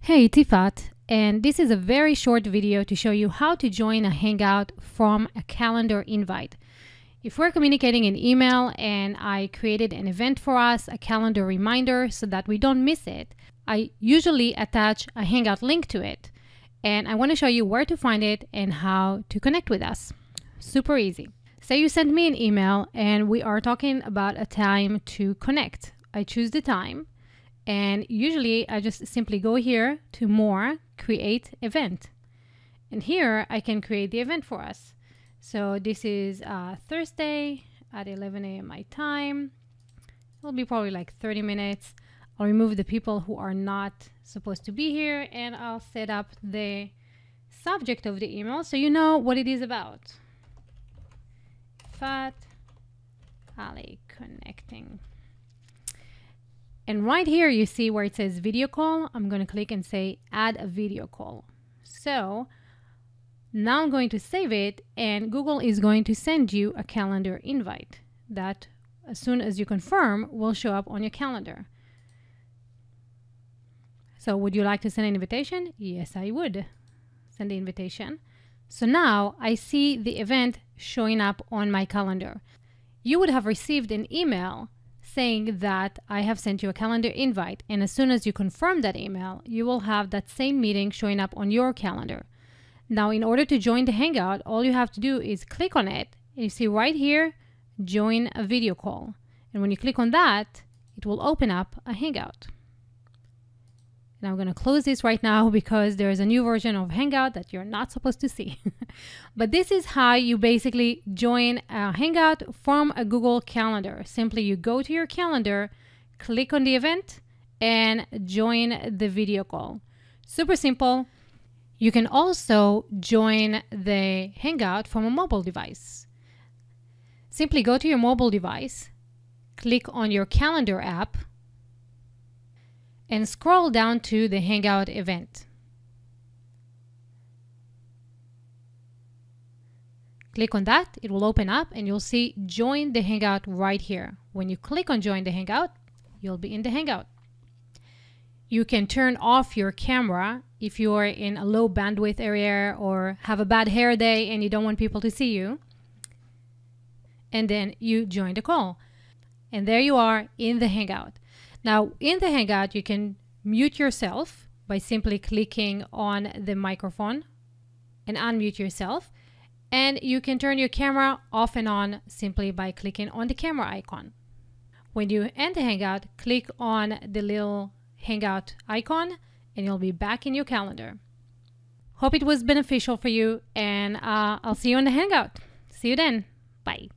Hey, Yifat, and this is a very short video to show you how to join a Hangout from a calendar invite. If we're communicating in email and I created an event for us, a calendar reminder so that we don't miss it, I usually attach a Hangout link to it. And I want to show you where to find it and how to connect with us. Super easy. Say you send me an email and we are talking about a time to connect. I choose the time and usually I just simply go here to more, create event. And here I can create the event for us. So this is uh, Thursday at 11 a.m. my time. It'll be probably like 30 minutes. I'll remove the people who are not supposed to be here and I'll set up the subject of the email so you know what it is about. Yifat Ali connecting. And right here, you see where it says video call. I'm going to click and say add a video call. So now I'm going to save it and Google is going to send you a calendar invite that as soon as you confirm will show up on your calendar. So would you like to send an invitation? Yes, I would send the invitation. So now I see the event showing up on my calendar. You would have received an email saying that I have sent you a calendar invite. And as soon as you confirm that email, you will have that same meeting showing up on your calendar. Now, in order to join the Hangout, all you have to do is click on it. And you see right here, join a video call. And when you click on that, it will open up a Hangout. And I'm going to close this right now because there's a new version of Hangout that you're not supposed to see. but this is how you basically join a Hangout from a Google Calendar. Simply you go to your calendar, click on the event, and join the video call. Super simple. You can also join the Hangout from a mobile device. Simply go to your mobile device, click on your calendar app, and scroll down to the Hangout event. Click on that, it will open up and you'll see join the Hangout right here. When you click on join the Hangout, you'll be in the Hangout. You can turn off your camera if you are in a low bandwidth area or have a bad hair day and you don't want people to see you. And then you join the call. And there you are in the Hangout. Now, in the Hangout, you can mute yourself by simply clicking on the microphone and unmute yourself. And you can turn your camera off and on simply by clicking on the camera icon. When you end the Hangout, click on the little Hangout icon and you'll be back in your calendar. Hope it was beneficial for you and uh, I'll see you on the Hangout. See you then. Bye.